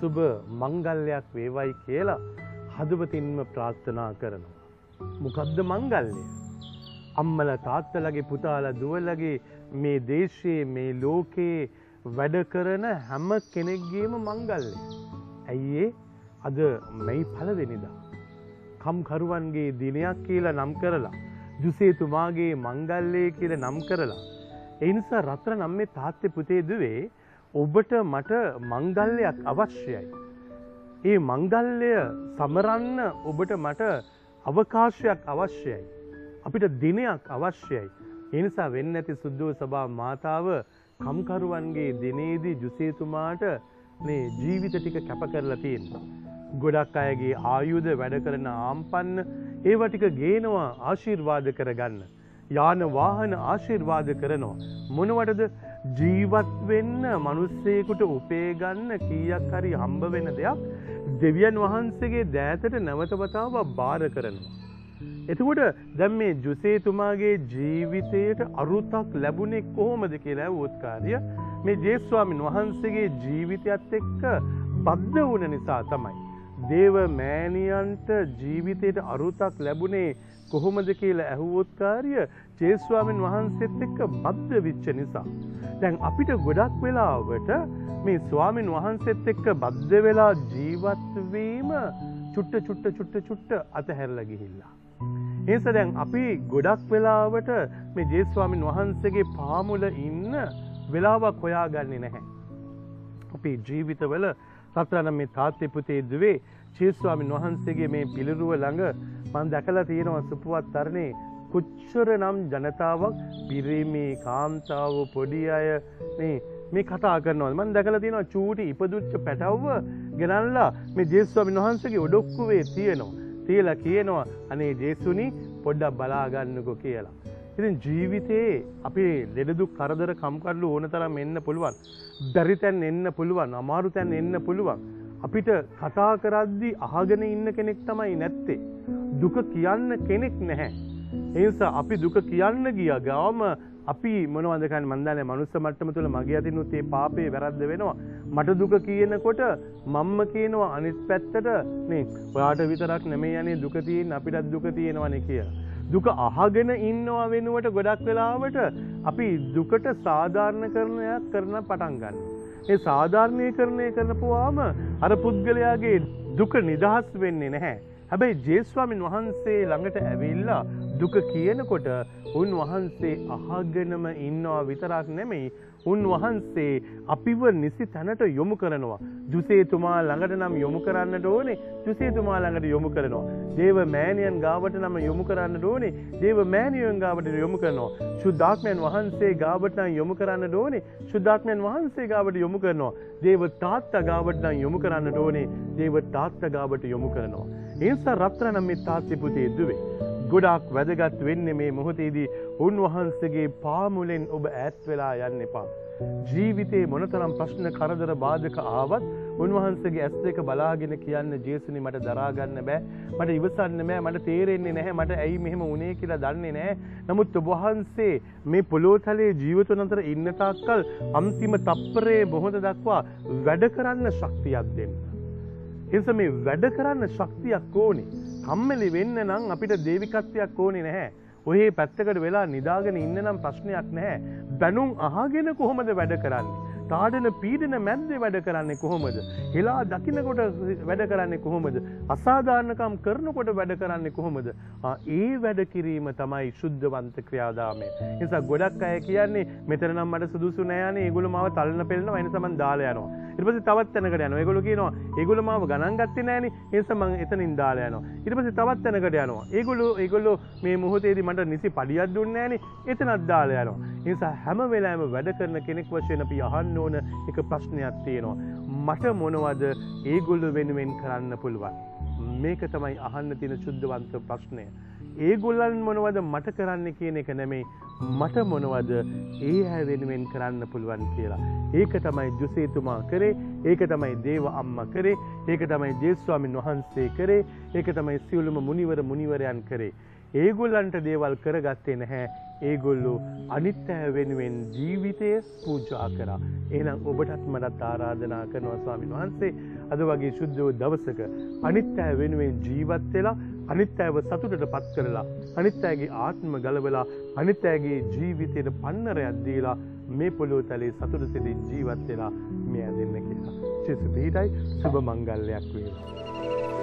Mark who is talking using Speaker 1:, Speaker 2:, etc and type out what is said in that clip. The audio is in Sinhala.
Speaker 1: සුබ මංගල්‍යයක් වේවයි කියලා හදවතින්ම ප්‍රාර්ථනා කරනවා. මොකද්ද මංගල්‍යය? අම්මල තාත්තලගේ පුතාලා දුවලගේ මේ දේශයේ මේ ලෝකයේ වැඩ කරන හැම කෙනෙක්ගේම මංගල්‍යය. ඇයි ඒ අද මෙයි පළවෙනිදා. කම්කරුවන්ගේ දිනයක් කියලා නම් කරලා ජුසේතුමාගේ මංගල්ලය කියල නම් කරලා. එනිසා රත්‍ර නම් මේ තාත්තෙ පුතේ දුවේ ඔබට මට මංගල්ලයක් අවශ්‍යයි. ඒ මංගල්ලය සමරන්න ඔබට මට අවකාශයක් අවශ්‍යයි. අපිට දිනයක් අවශ්‍යයි. එනිසා වෙන්න ඇති සුද්දෝ සභා මාතාව කම්කරුවන්ගේ දිනේදී ජුසේතුමාට මේ ජීවිත ටික කැප කරලා තියෙනවා. ගොඩක් අයගේ ආයුධ වැඩ කරන ආම්පන්න ඒවටික ගේනවා ආශිර්වාද කරගන්න. යාන වාහන ආශිර්වාද කරනවා. මොනවටද ජීවත් වෙන්න මනුස්සයකුට උපේගන්න කීයක් හරි හම්බ වෙන දෙයක් දෙවියන් වහන්සේගේ දෑතට නැවතවතාව බාර කරනවා. එතකොට දැම් මේ ජුසේතුමාගේ ජීවිතයට අරුතක් ලැබුණෙක් කොහොමද කියලා වෝත්කාරය මේ ජේස්වාමින් වහන්සේගේ ජීවිතයත් එක්ක බද්ධ වුණ නිසා තමයි. දේව මෑණියන්ට ජීවිතයට අරුතක් ලැබුණේ කොහොමද කියලා ඇහුවොත්කාරය ජේස්වාමින් වහන්සේත් එක්ක බද්ධ විච්ච නිසා. දැන් අපිට ගොඩක් වෙලාවට මේ ස්වාමින් වහන්සේත් එක්ක බද්ධ වෙලා ජීවත්වීම චුට්ට චුට්ට චුට්ට චුට්ට අතහැරල ගිහිල්ලා. ඒස දැන් අපි ගොඩක් වෙලාවට මේ ජේස්වාමින් වහන්සේගේ පාමුල ඉන්න වෙලාවක් හොයාගන්නේ නැහැ. අපි ජීවිතවල සතරනම් මේ තාත්තේ පුතේ දුවේ චේස්වාමින් වහන්සේගේ මේ පිළිරුව ළඟ මන් දැකලා තියෙනවා සුපුවත් තරණේ කොච්චර නම් ජනතාවක් පිරිමි කාන්තාව පොඩි අය මේ මේ කතා කරනවා මන් දැකලා තියෙනවා චූටි ඉපදුච්ච පැටව්ව ගෙනල්ලා මේ ජේස්වාමින් වහන්සේගේ ඔඩොක්කුවේ තියෙනවා. තියලා කියනවා අනේ ජේසුනි පොඩ්ඩක් බලාගන්නකො කියලා. ඉතින් ජීවිතයේ අපේ ලෙඩදුක් කරදර කම්කරලු ඕන තරම් එන්න පුළුවන්. බැරි තැන් එන්න පුළුවන් අමාරු තැන් එන්න පුළුවන්. අපිට කතා කරද්දි අහගෙන ඉන්න කෙනෙක් තමයි නැත්තේ. දුක කියන්න කෙනෙක් නැහැ. ඒනිසා අපි දුක කියන්න ගිය ගාම අපි මොනවදකන් මන්දාන මනුස්ස මට්ටම තුළ මගේ අතිනුත් ඒ පාපේ වැරද්ද වෙනවා. මට දුක කියනකොට මම්ම කියනවා අනිත් පැත්තට මේ ඔයාට විතරක් නෙමේ යනේ දුක තියෙන අපිටත් දුක තියෙනවනේ කියලා. දුක අහගෙන ඉන්නවා වෙනුවට ගොඩක් වෙලාවට අපි දුකට සාධාරණ කරණයක් කරන පටන් ගන්න. ඒ සාධාරණය කරණය කරනපුවාම අර පුද්ගලයාගේ දුක නිදහස් වෙන්නේ නැහැ. හැබැයි ජේස්වාමින් වහන්සේ ළඟට ඇවිල්ලා දුක කියනකොට උන්වහන්සේ අහගෙනම ඉන්නවා විතරක් නෙමෙයි උන්වහන්සේ අපිව නිසි තැනට යොමු කරනවා. ජුසේතුමා ළඟට නම් යොමු කරන්නට ඕනේ ජුසේතුමා ළඟට යොමු කරනවා. දේව මෑණියන් ගාවට නම් යොමු කරන්නට ඕනේ දේව මෑණියන් ගාවට යොමු කරනවා. ශුද්ධාත්මයන් වහන්සේ ගාවට නම් යොමු කරන්නට ඕනේ ශුද්ධාත්මයන් වහන්සේ ගාවට යොමු කරනවා. දේව තාත්තා ගාවට නම් යොමු කරන්නට ඕනේ දේව තාත්තා ගාවට යොමු කරනවා. ඒ නිසා රත්තරනම් මේ තාත්ති පුතේ දුවේ. ගොඩක් වැදගත් වෙන්නේ මේ මොහොතේදී උන්වහන්සේගේ පාමුලෙන් ඔබ ඈත් වෙලා යන්න එපා. ජීවිතේ මොනතරම් ප්‍රශ්න කරදර බාධක ආවත් උන්වහන්සේගේ ඇස් දෙක බලාගෙන කියන්න ජේසුනි මට දරාගන්න බෑ මට ඉවසන්න බෑ මට තේරෙන්නේ නැහැ මට ඇයි මෙහෙම වුණේ කියලා දන්නේ නැහැ. නමුත් ඔබ වහන්සේ මේ පොළොතලයේ ජීවිතුන් අතර ඉන්න තාක්කල් අන්තිම තප්පරයේ මොහොත දක්වා වැඩ කරන්න ශක්තියක් දෙන්න. එනිසා මේ වැඩ කරන්න ශක්තියක් ඕනේ. කම්මැලි වෙන්න නම් අපිට දේවිකත්වයක් ඕනේ නැහැ. ඔහේ පැත්තකට වෙලා නිදාගෙන ඉන්න නම් ප්‍රශ්නයක් නැහැ. බැනුම් අහගෙන කොහොමද වැඩ කරන්නේ? තාඩන පීඩන මැද්දේ වැඩ කරන්නේ කොහොමද? හෙලා දකින්නකොට වැඩ කරන්නේ කොහොමද? අසාධාරණකම් කරනකොට වැඩ කරන්නේ කොහොමද? ඒ වැඩ කිරීම තමයි සුද්ධවන්ත ක්‍රියාදාමය. ඒ නිසා ගොඩක් අය කියන්නේ මෙතන නම් මට සුදුසු නෑනේ. ඒගොල්ලෝ මාව තල්ලන පෙළනවා. ඒ නිසා මම දාලා යනවා. ඊට පස්සේ තවත් තැනකට යනවා. ඒගොල්ලෝ කියනවා ඒගොල්ලෝ මාව ගණන් ගත්තේ නෑනේ. ඒ නිසා මම එතනින් දාලා යනවා. ඊට පස්සේ තවත් තැනකට යනවා. ඒගොල්ලෝ ඒගොල්ලෝ මේ මොහොතේදී මට නිසි පඩියක් දුන්නේ නෑනේ. එතනත් දාලා යනවා. ඒ නිසා හැම වෙලාවෙම වැඩ කරන කෙනෙක් වශයෙන් අපි අහන්න ඕන එක ප්‍රශ්නයක් තියෙනවා. මට මොනවද ඒගොල්ලෝ වෙනුවෙන් කරන්න පුළුවන්. මේක තමයි අහන්න තියෙන සුද්ධවන්ත ප්‍රශ්නය. ඒගොල්ලන් මොනවද මට කරන්න කියන එක නෙමේ මට මොනවද ඒ හැ වෙනුවෙන් කරන්න පුළුවන් කියලා. ඒක තමයි ජුසේතුමා කරේ ඒක තමයි දේව අම්ම කරේ ඒක තමයි ජේස්වාමින් වහන්සේ කරේ ඒක තමයි සියලුම මුනිවර මුනිවරයන් කරේ. ඒගොල්ලන්ට දේවල් කරගත්තේ නැහැ ඒගොල්ලු අනිත් ඇ වෙනුවෙන් ජීවිතය පූජා කරා. එනම් ඔබටත් මටත් ආරාධනා කරනවා ස්වාමින් වහන්සේ අද වගේ ශුද්ධ වූ දවසක අනිත් අය වෙනුවෙන් ජීවත් වෙලා අනිත් අයව සතුටට පත් කරලා අනිත් අයගේ ආත්ම ගලවලා අනිත් අයගේ ජීවිතයට පන්නරයක් දීලා මේ පොළොව තලයේ සතුට සිතින් ජීවත් වෙලා මේ ඇදෙන්න කියලා. චේසු පිහිටයි සුබ මංගල්‍යයක් වේවා.